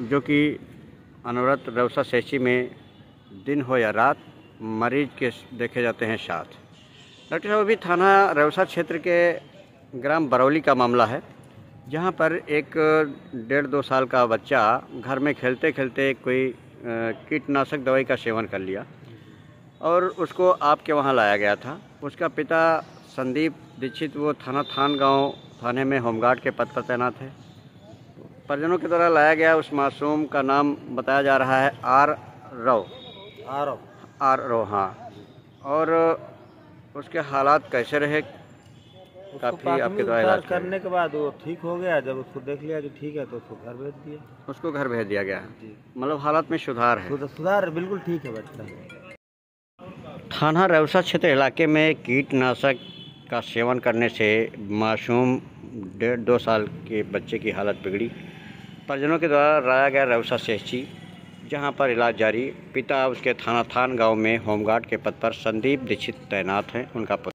जो कि अनवरत रवसा सेची में दिन हो या रात मरीज़ के देखे जाते हैं साथ। डॉक्टर साहब, अभी थाना रवसा क्षेत्र के ग्राम बरौली का मामला है, जहाँ पर एक डेढ़ दो साल का बच्चा घर में खेलते खेलते कोई कीटनाशक दवाई का सेवन कर लिया और उसको आपके वहाँ लाया गया था। उसका पिता संदीप दीक्षित, वो थाना थान गाँव थाने में होमगार्ड के पद पर तैनात है। परिजनों के द्वारा लाया गया उस मासूम का नाम बताया जा रहा है आर रव। आर आर रो हाँ। और उसके हालात कैसे रहे? काफ़ी आपके द्वारा इलाज करने के बाद वो ठीक हो गया। जब उसको देख लिया कि ठीक है तो उसको घर भेज दिया। उसको घर भेज दिया गया। मतलब हालात में सुधार है। सुधार सुधार बिल्कुल ठीक है बच्चा। थाना रवसा क्षेत्र इलाके में कीटनाशक का सेवन करने से मासूम डेढ़ दो साल के बच्चे की हालत बिगड़ी। परिजनों के द्वारा राया गया रवसा सेची जहाँ पर इलाज जारी। पिता उसके थाना थान गाँव में होमगार्ड के पद पर संदीप दीक्षित तैनात हैं। उनका